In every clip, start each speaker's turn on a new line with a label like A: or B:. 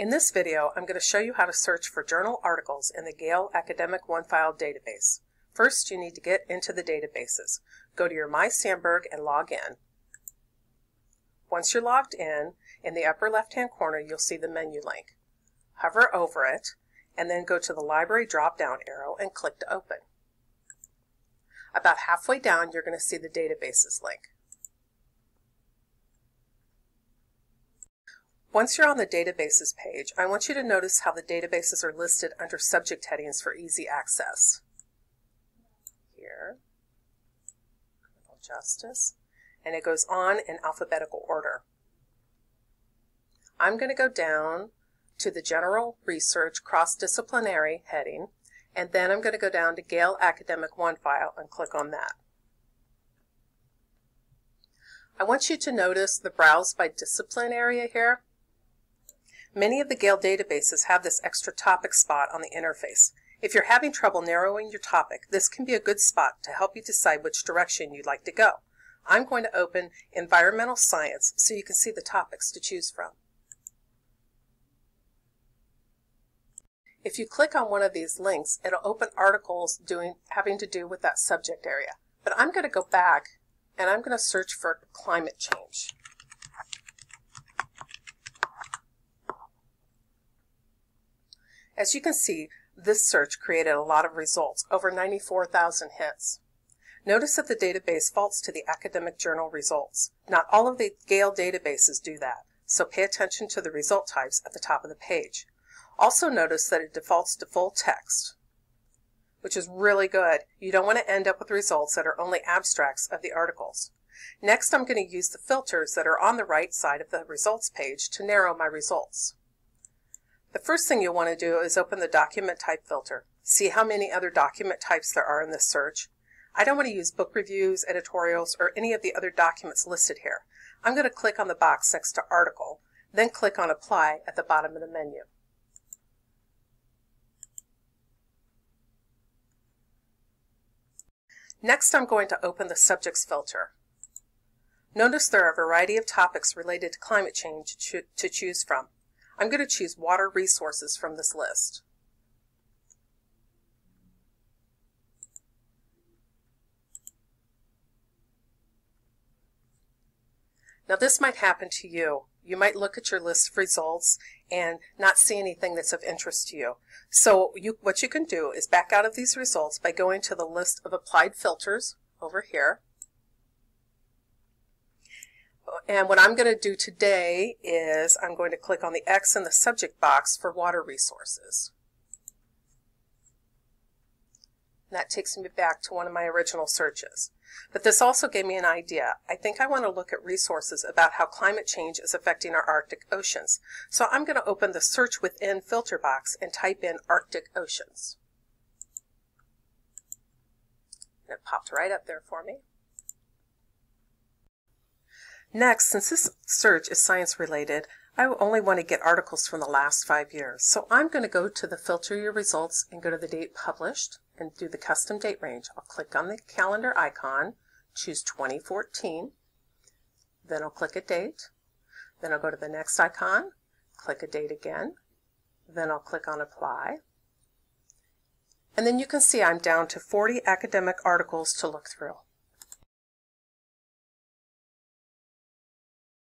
A: In this video, I'm going to show you how to search for journal articles in the Gale Academic OneFile database. First, you need to get into the databases. Go to your My Sandburg and log in. Once you're logged in, in the upper left-hand corner, you'll see the menu link. Hover over it, and then go to the Library drop-down arrow and click to open. About halfway down, you're going to see the Databases link. Once you're on the Databases page, I want you to notice how the databases are listed under subject headings for easy access. Here, criminal justice, and it goes on in alphabetical order. I'm going to go down to the General Research Cross-Disciplinary heading, and then I'm going to go down to Gale Academic OneFile and click on that. I want you to notice the Browse by Discipline area here. Many of the Gale databases have this extra topic spot on the interface. If you're having trouble narrowing your topic, this can be a good spot to help you decide which direction you'd like to go. I'm going to open Environmental Science so you can see the topics to choose from. If you click on one of these links, it'll open articles doing having to do with that subject area. But I'm going to go back and I'm going to search for climate change. As you can see, this search created a lot of results, over 94,000 hits. Notice that the database faults to the academic journal results. Not all of the Gale databases do that, so pay attention to the result types at the top of the page. Also notice that it defaults to full text, which is really good. You don't want to end up with results that are only abstracts of the articles. Next, I'm going to use the filters that are on the right side of the results page to narrow my results. The first thing you'll want to do is open the document type filter. See how many other document types there are in this search. I don't want to use book reviews, editorials, or any of the other documents listed here. I'm going to click on the box next to article, then click on apply at the bottom of the menu. Next, I'm going to open the Subjects filter. Notice there are a variety of topics related to climate change to choose from. I'm going to choose Water Resources from this list. Now this might happen to you. You might look at your list of results and not see anything that's of interest to you. So you, what you can do is back out of these results by going to the list of applied filters over here. And what I'm going to do today is I'm going to click on the X in the subject box for water resources. And that takes me back to one of my original searches. But this also gave me an idea. I think I want to look at resources about how climate change is affecting our Arctic oceans. So I'm going to open the search within filter box and type in Arctic oceans. And it popped right up there for me. Next, since this search is science related, I only want to get articles from the last five years. So I'm going to go to the filter your results and go to the date published and do the custom date range. I'll click on the calendar icon, choose 2014, then I'll click a date, then I'll go to the next icon, click a date again, then I'll click on apply. And then you can see I'm down to 40 academic articles to look through.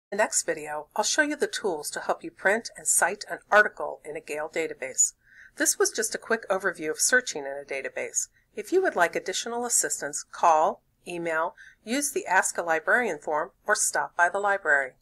A: In the next video, I'll show you the tools to help you print and cite an article in a Gale database. This was just a quick overview of searching in a database. If you would like additional assistance, call, email, use the Ask a Librarian form, or stop by the library.